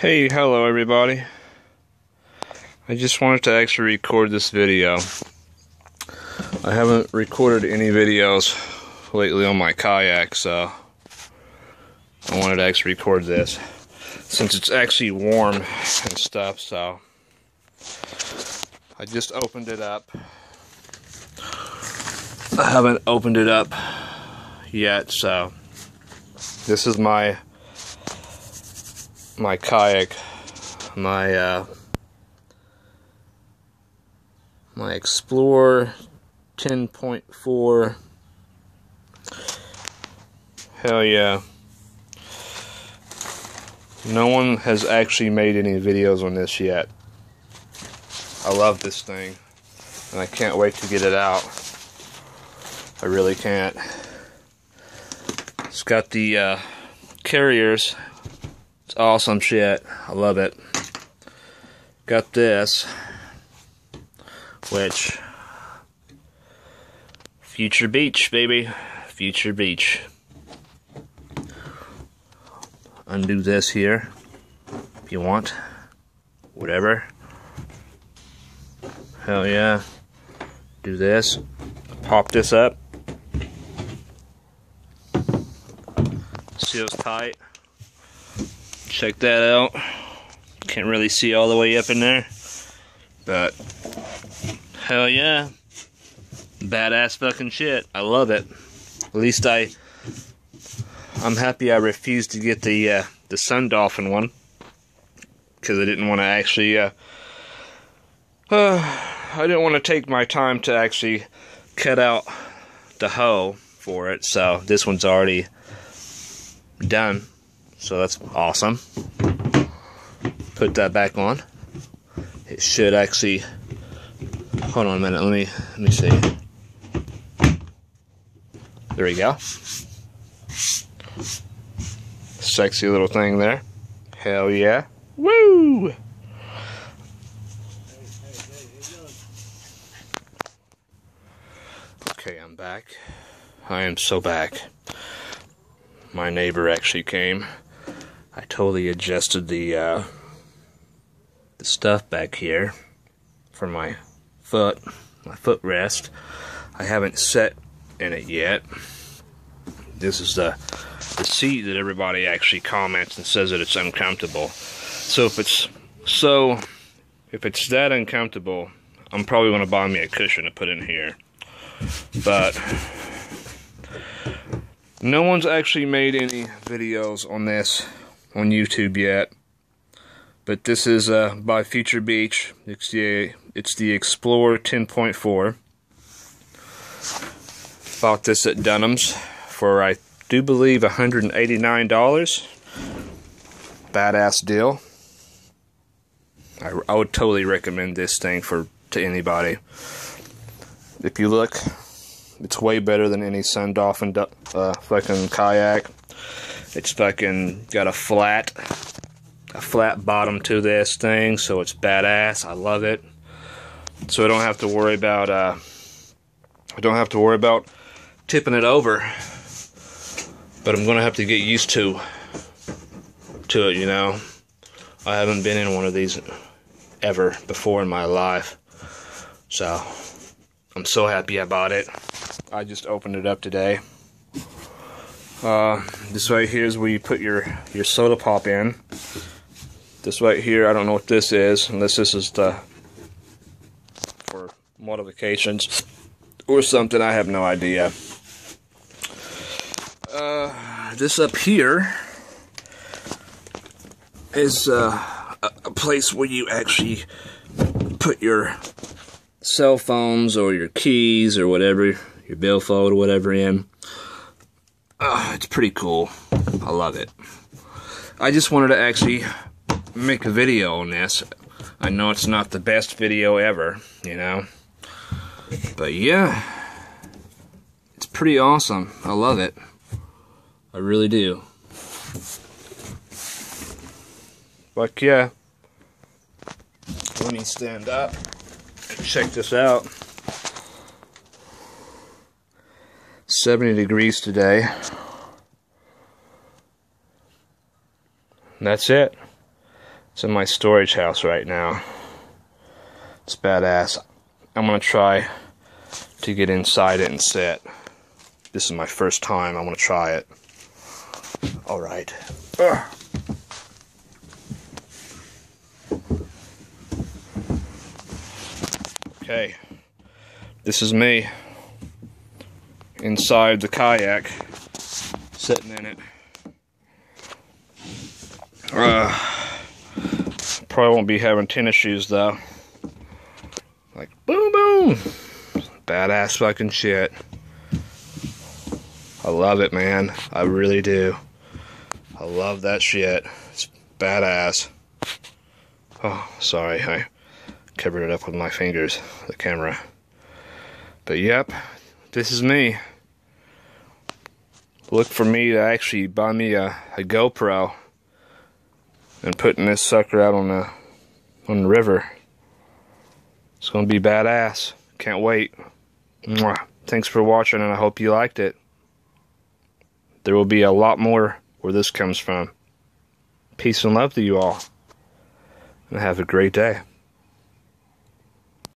Hey, hello everybody. I just wanted to actually record this video. I haven't recorded any videos lately on my kayak, so I wanted to actually record this since it's actually warm and stuff, so I just opened it up. I haven't opened it up yet, so this is my my kayak, my uh, my Explorer 10.4. Hell yeah. No one has actually made any videos on this yet. I love this thing. And I can't wait to get it out. I really can't. It's got the uh, carriers it's awesome shit. I love it. Got this, which Future Beach, baby. Future Beach. Undo this here if you want. Whatever. Hell yeah. Do this. Pop this up. Seals tight check that out. Can't really see all the way up in there. But, hell yeah. Badass fucking shit. I love it. At least I, I'm happy I refused to get the, uh, the Sun Dolphin one. Because I didn't want to actually, uh, uh, I didn't want to take my time to actually cut out the hoe for it. So this one's already done. So that's awesome. Put that back on. It should actually hold on a minute, let me let me see. There we go. Sexy little thing there. Hell yeah. Woo! Okay, I'm back. I am so back. My neighbor actually came. I totally adjusted the uh, the stuff back here for my foot, my footrest. I haven't set in it yet. This is the the seat that everybody actually comments and says that it's uncomfortable. So if it's so if it's that uncomfortable, I'm probably going to buy me a cushion to put in here. But no one's actually made any videos on this on YouTube yet. But this is uh, by Future Beach. It's the, it's the Explorer 10.4. Bought this at Dunham's for, I do believe, $189. Badass deal. I, I would totally recommend this thing for to anybody. If you look, it's way better than any Sun Dolphin uh, fucking kayak. It's fucking got a flat, a flat bottom to this thing, so it's badass. I love it. So I don't have to worry about, uh, I don't have to worry about tipping it over. But I'm gonna have to get used to, to it, you know. I haven't been in one of these ever before in my life. So, I'm so happy I bought it. I just opened it up today. Uh, this right here is where you put your, your soda pop in. This right here, I don't know what this is, unless this is the for modifications or something, I have no idea. Uh, this up here is uh, a place where you actually put your cell phones or your keys or whatever, your billfold or whatever in. Uh, it's pretty cool. I love it. I just wanted to actually make a video on this. I know it's not the best video ever, you know. But yeah, it's pretty awesome. I love it. I really do. But yeah, let me stand up and check this out. 70 degrees today. And that's it. It's in my storage house right now. It's badass. I'm gonna try to get inside it and sit. This is my first time. I want to try it. All right. Ugh. Okay. This is me inside the kayak, sitting in it. Uh, probably won't be having tennis shoes though. Like boom boom, badass fucking shit. I love it, man. I really do. I love that shit. It's badass. Oh, sorry, I covered it up with my fingers, the camera. But yep, this is me. Look for me to actually buy me a, a GoPro and putting this sucker out on the on the river. It's gonna be badass. Can't wait. Mwah. Thanks for watching and I hope you liked it. There will be a lot more where this comes from. Peace and love to you all. And have a great day.